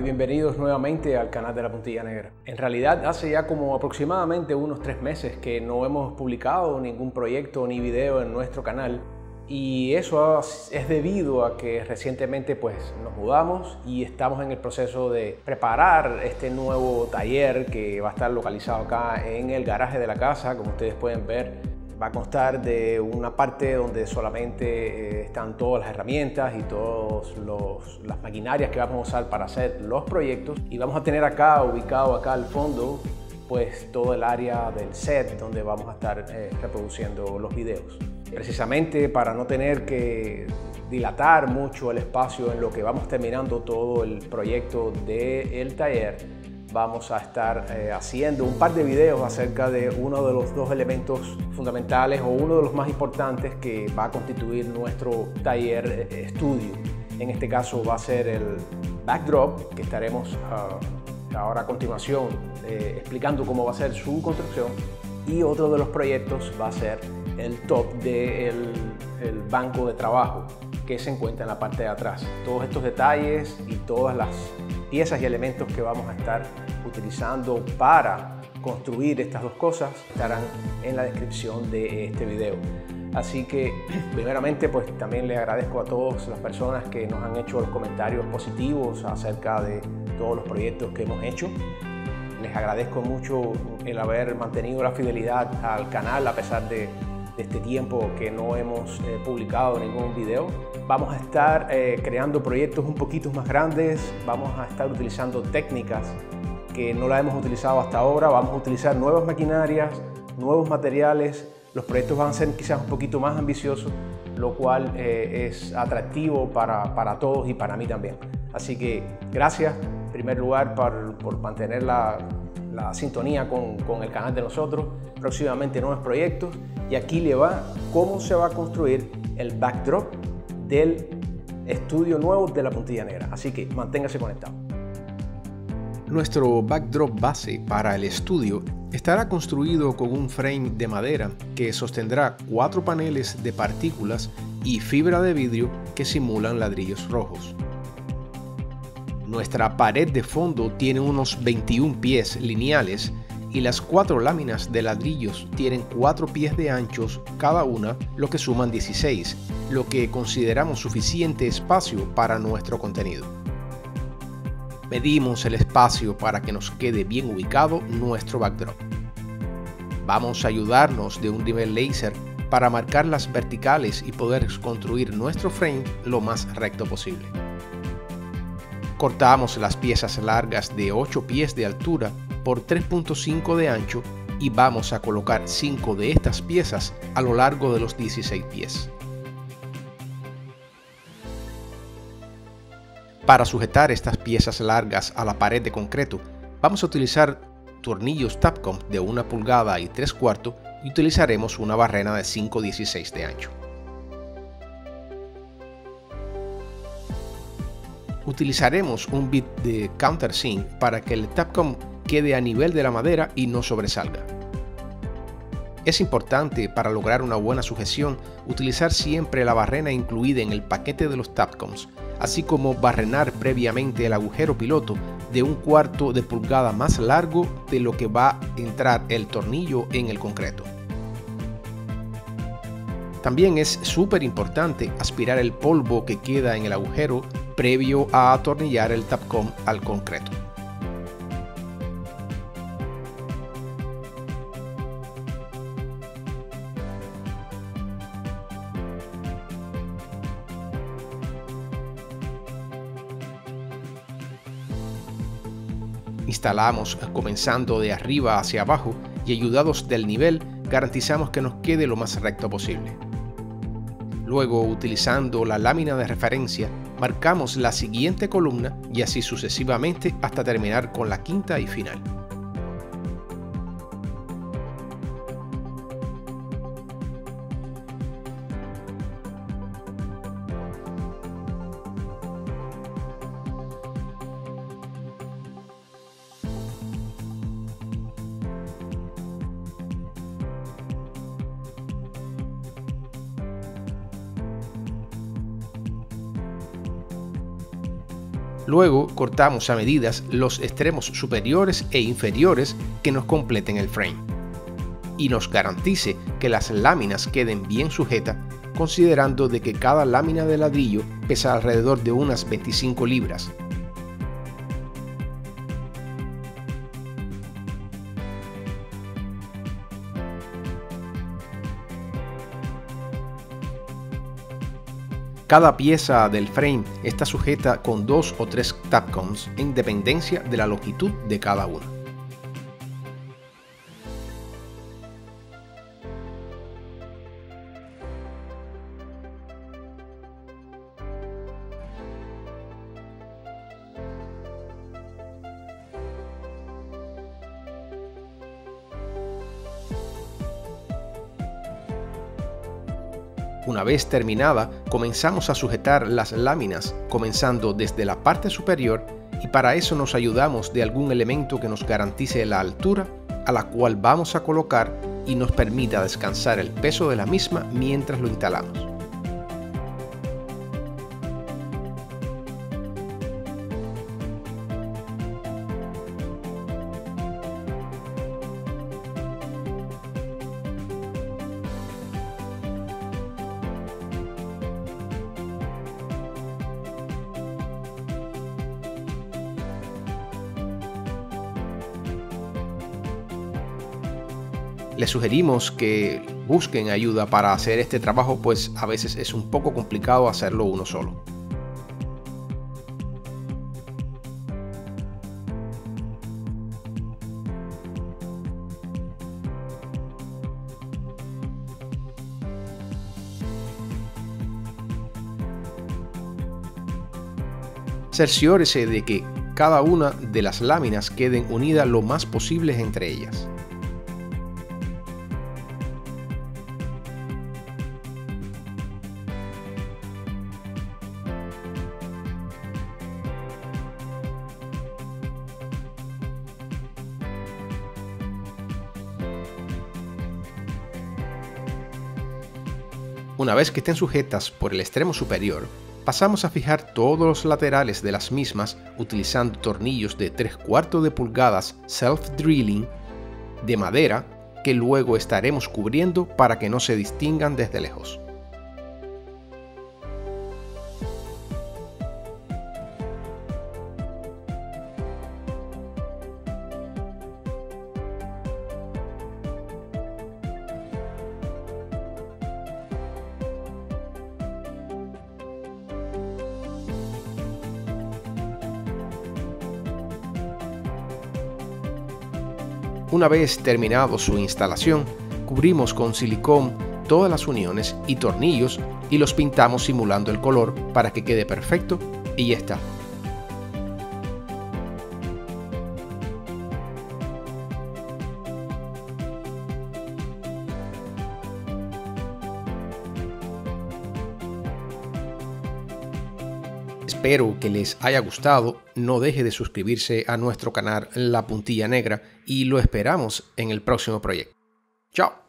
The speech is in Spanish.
Bienvenidos nuevamente al canal de la Puntilla Negra. En realidad hace ya como aproximadamente unos tres meses que no hemos publicado ningún proyecto ni video en nuestro canal y eso es debido a que recientemente pues nos mudamos y estamos en el proceso de preparar este nuevo taller que va a estar localizado acá en el garaje de la casa como ustedes pueden ver va a constar de una parte donde solamente eh, están todas las herramientas y todas las maquinarias que vamos a usar para hacer los proyectos y vamos a tener acá, ubicado acá al fondo, pues todo el área del set donde vamos a estar eh, reproduciendo los videos. Precisamente para no tener que dilatar mucho el espacio en lo que vamos terminando todo el proyecto del taller, vamos a estar eh, haciendo un par de videos acerca de uno de los dos elementos fundamentales o uno de los más importantes que va a constituir nuestro taller eh, estudio. En este caso va a ser el backdrop que estaremos ah, ahora a continuación eh, explicando cómo va a ser su construcción y otro de los proyectos va a ser el top del el banco de trabajo que se encuentra en la parte de atrás. Todos estos detalles y todas las piezas y elementos que vamos a estar utilizando para construir estas dos cosas estarán en la descripción de este video. Así que primeramente pues también le agradezco a todas las personas que nos han hecho los comentarios positivos acerca de todos los proyectos que hemos hecho. Les agradezco mucho el haber mantenido la fidelidad al canal a pesar de de este tiempo que no hemos eh, publicado ningún video. Vamos a estar eh, creando proyectos un poquito más grandes, vamos a estar utilizando técnicas que no la hemos utilizado hasta ahora, vamos a utilizar nuevas maquinarias, nuevos materiales, los proyectos van a ser quizás un poquito más ambiciosos, lo cual eh, es atractivo para, para, todos y para mí también. Así que gracias en primer lugar por, por mantener la, la sintonía con, con, el canal de nosotros, próximamente nuevos proyectos y aquí le va cómo se va a construir el backdrop del estudio nuevo de la puntilla negra. Así que manténgase conectado. Nuestro backdrop base para el estudio estará construido con un frame de madera que sostendrá cuatro paneles de partículas y fibra de vidrio que simulan ladrillos rojos. Nuestra pared de fondo tiene unos 21 pies lineales y las cuatro láminas de ladrillos tienen 4 pies de anchos cada una, lo que suman 16, lo que consideramos suficiente espacio para nuestro contenido. Medimos el espacio para que nos quede bien ubicado nuestro backdrop. Vamos a ayudarnos de un nivel laser para marcar las verticales y poder construir nuestro frame lo más recto posible. Cortamos las piezas largas de 8 pies de altura por 3.5 de ancho y vamos a colocar 5 de estas piezas a lo largo de los 16 pies. Para sujetar estas piezas largas a la pared de concreto, vamos a utilizar tornillos Tapcom de 1 pulgada y 3 cuartos y utilizaremos una barrena de 5.16 de ancho. Utilizaremos un bit de countersink para que el Tapcom quede a nivel de la madera y no sobresalga. Es importante para lograr una buena sujeción utilizar siempre la barrena incluida en el paquete de los Tapcoms, así como barrenar previamente el agujero piloto de un cuarto de pulgada más largo de lo que va a entrar el tornillo en el concreto. También es súper importante aspirar el polvo que queda en el agujero previo a atornillar el Tapcom al concreto. Instalamos comenzando de arriba hacia abajo y ayudados del nivel garantizamos que nos quede lo más recto posible. Luego, utilizando la lámina de referencia, marcamos la siguiente columna y así sucesivamente hasta terminar con la quinta y final. Luego cortamos a medidas los extremos superiores e inferiores que nos completen el frame y nos garantice que las láminas queden bien sujetas considerando de que cada lámina de ladrillo pesa alrededor de unas 25 libras. Cada pieza del frame está sujeta con dos o tres tapcons en dependencia de la longitud de cada una. Una vez terminada, comenzamos a sujetar las láminas, comenzando desde la parte superior y para eso nos ayudamos de algún elemento que nos garantice la altura a la cual vamos a colocar y nos permita descansar el peso de la misma mientras lo instalamos. Les sugerimos que busquen ayuda para hacer este trabajo, pues a veces es un poco complicado hacerlo uno solo. Cerciórese de que cada una de las láminas queden unidas lo más posible entre ellas. Una vez que estén sujetas por el extremo superior, pasamos a fijar todos los laterales de las mismas utilizando tornillos de 3 cuartos de pulgadas self-drilling de madera que luego estaremos cubriendo para que no se distingan desde lejos. Una vez terminado su instalación, cubrimos con silicón todas las uniones y tornillos y los pintamos simulando el color para que quede perfecto y ya está. Espero que les haya gustado, no deje de suscribirse a nuestro canal La Puntilla Negra y lo esperamos en el próximo proyecto. Chao.